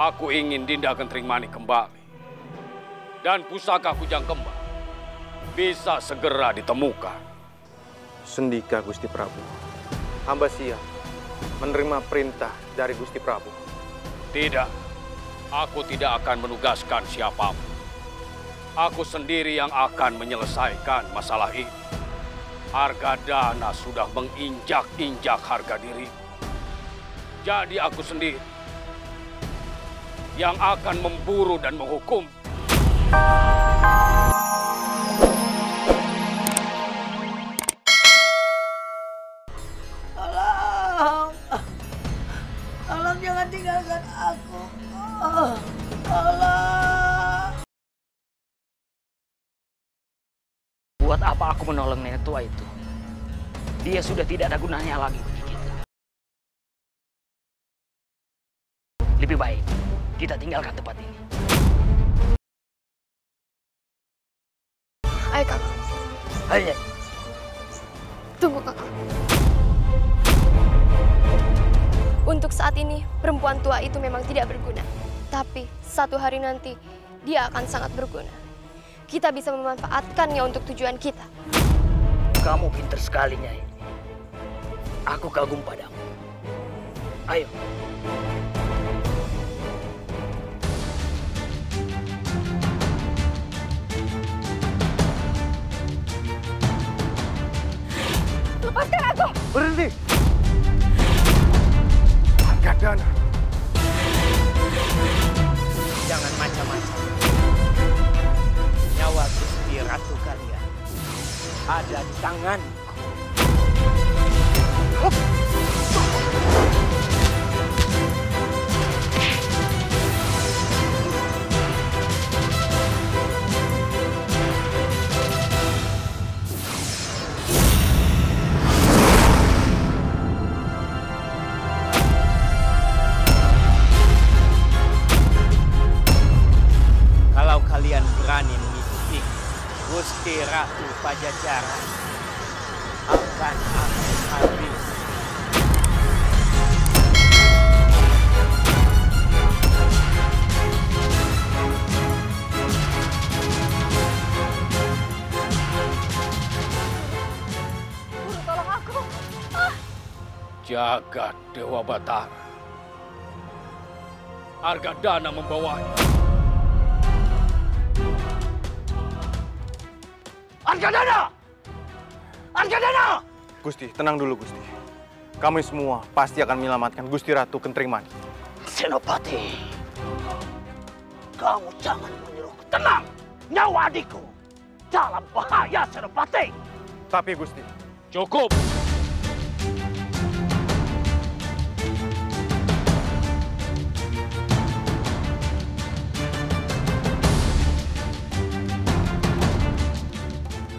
Aku ingin Dinda Kentring Manik kembali. Dan pusaka kujang kembar bisa segera ditemukan. Sendika Gusti Prabu. Hamba siap menerima perintah dari Gusti Prabu. Tidak, aku tidak akan menugaskan siapa pun. Aku sendiri yang akan menyelesaikan masalah ini. Harga dana sudah menginjak-injak harga diri. Jadi aku sendiri yang akan memburu dan menghukum. Tolong. Tolong jangan tinggalkan aku. Tolong. Buat apa aku menolong nenek tua itu? Dia sudah tidak ada gunanya lagi bagi kita. Lebih baik kita tinggalkan tempat ini. Ayo kakak, Ayo. tunggu kakak. Untuk saat ini, perempuan tua itu memang tidak berguna. Tapi, satu hari nanti, dia akan sangat berguna. Kita bisa memanfaatkannya untuk tujuan kita. Kamu pintar sekali, Nyai. Aku kagum padamu. Ayo. Lepaskan aku! Berhenti! Harga dana. Jangan macam-macam. Nyawa Gusti Ratu kalian ada di tanganku. Kalau kalian berani mengikuti Gusti Ratu Pajajaran akan aku habis. Aku! Jagat Dewa Batara. Harga dana membawanya. Argadana! Argadana! Gusti, tenang dulu Gusti. Kami semua pasti akan menyelamatkan Gusti Ratu Kentring Manik. Senopati, kamu jangan menyuruhku tenang. Nyawa adikku dalam bahaya, Senopati. Tapi Gusti, Cukup!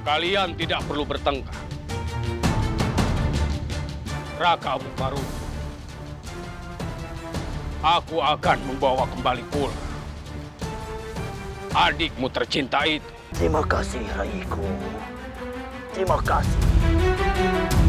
Kalian tidak perlu bertengkar. Raka Baru. Aku akan membawa kembali pula. Adikmu tercinta itu. Terima kasih, Raiku. Terima kasih.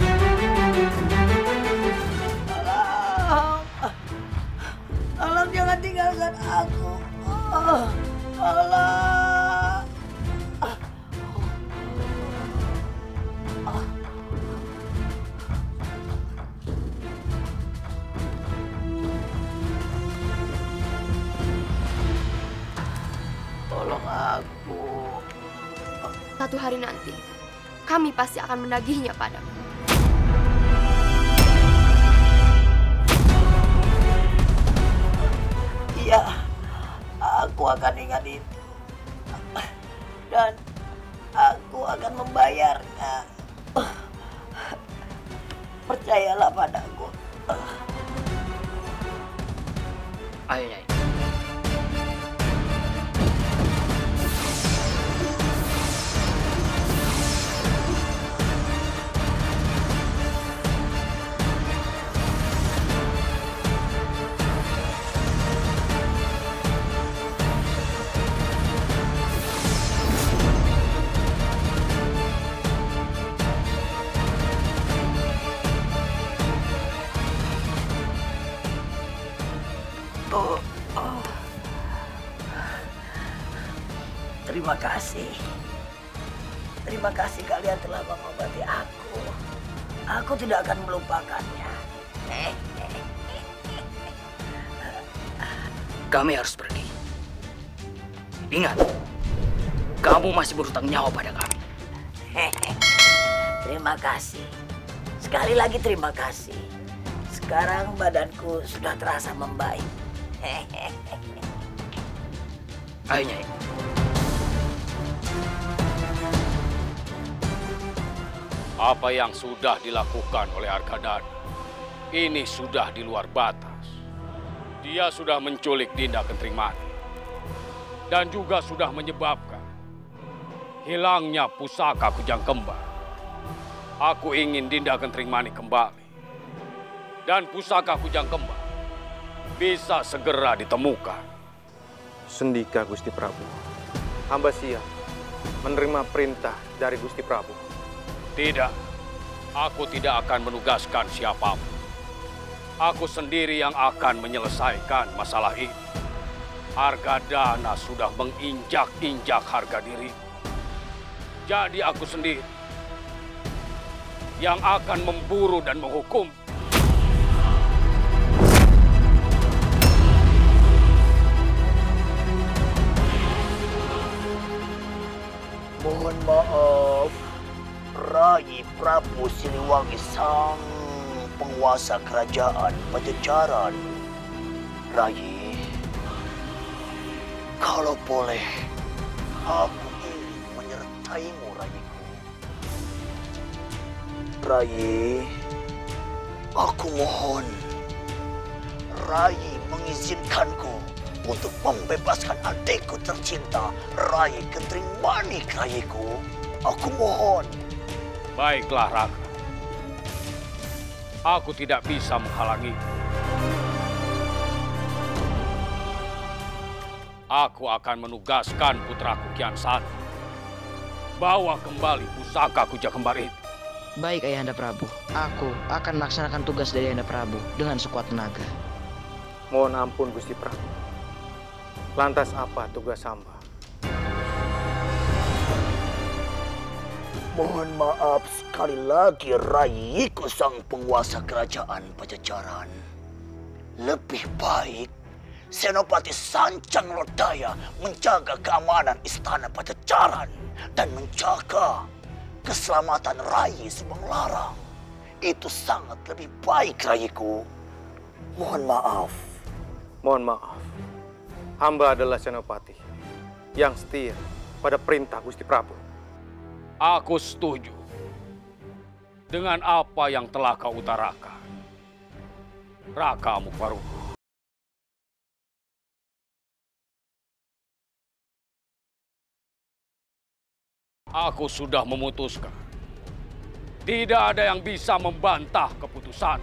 Satu hari nanti, kami pasti akan menagihnya padamu. Iya, aku akan ingat itu. Dan aku akan membayarnya. Percayalah padaku. Ayo, Nyai. Terima kasih. Terima kasih kalian telah mengobati aku. Aku tidak akan melupakannya. Kami harus pergi. Ingat, kamu masih berhutang nyawa pada kami. terima kasih. Sekali lagi terima kasih. Sekarang badanku sudah terasa membaik. Ayo, Nyai. Apa yang sudah dilakukan oleh Arkadana ini sudah di luar batas. Dia sudah menculik Dinda Kentring Mani dan juga sudah menyebabkan hilangnya pusaka kujang kembar. Aku ingin Dinda Kentring Mani kembali dan pusaka kujang kembar bisa segera ditemukan. Sendika Gusti Prabu. Hamba siap menerima perintah dari Gusti Prabu. Tidak, aku tidak akan menugaskan siapa pun. Aku sendiri yang akan menyelesaikan masalah ini. Harga dana sudah menginjak-injak harga diri. Jadi aku sendiri yang akan memburu dan menghukum. Mohon maaf, Rai Prabu Siliwangi sang penguasa kerajaan Pajajaran. Rai, kalau boleh, aku ingin menyertaimu, Raiku. Rai, aku mohon, Rai mengizinkanku untuk membebaskan adikku tercinta, Rai Kentring Manik, Raiku. Aku mohon. Baiklah, Raka. Aku tidak bisa menghalangi. Aku akan menugaskan putraku Kian Santang. Bawa kembali pusaka kuja kembar itu. Baik Ayahanda Prabu, aku akan melaksanakan tugas dari Ayahanda Prabu dengan sekuat tenaga. Mohon ampun Gusti Prabu. Lantas apa tugas hamba? Mohon maaf sekali lagi Raiku sang penguasa kerajaan Pajajaran. Lebih baik Senopati Sancang Lodaya menjaga keamanan istana Pajajaran dan menjaga keselamatan Rai Subang Larang. Itu sangat lebih baik Raiku. Mohon maaf. Mohon maaf. Hamba adalah Senopati yang setia pada perintah Gusti Prabu. Aku setuju dengan apa yang telah kau utarakan. Raka Mukwarugu. Aku sudah memutuskan. Tidak ada yang bisa membantah keputusan.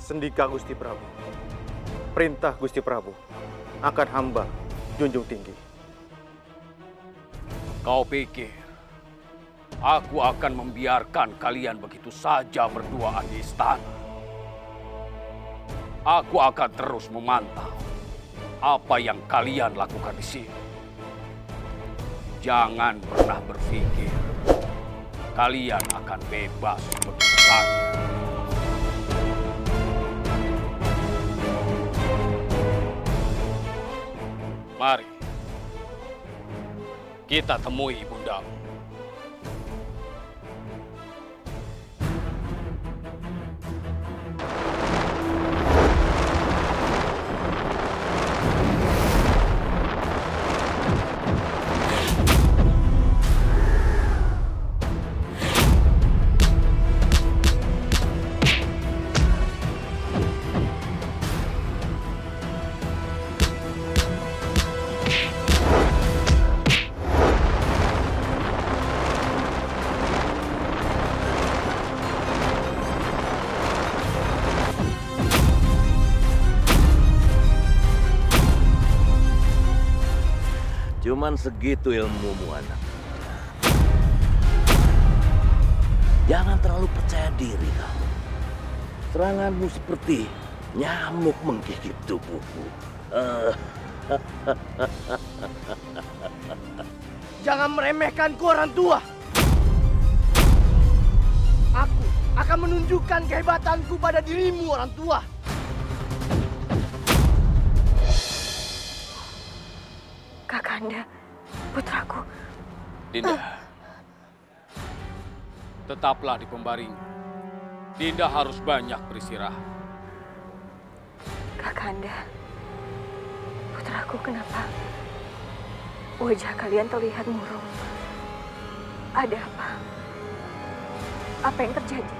Sendika Gusti Prabu. Perintah Gusti Prabu akan hamba junjung tinggi. Kau pikir aku akan membiarkan kalian begitu saja berduaan di istana? Aku akan terus memantau apa yang kalian lakukan di sini. Jangan pernah berpikir kalian akan bebas begitu saja. Mari kita temui ibundamu. Cuman segitu ilmumu anak. Jangan terlalu percaya diri kamu. Seranganmu seperti nyamuk menggigit tubuhmu. Eh, Jangan meremehkanku orang tua. Aku akan menunjukkan kehebatanku pada dirimu orang tua. Kakanda, putraku. Dinda. Tetaplah di pembaring. Dinda harus banyak beristirahat. Kakanda, putraku kenapa wajah kalian terlihat murung? Ada apa? Apa yang terjadi?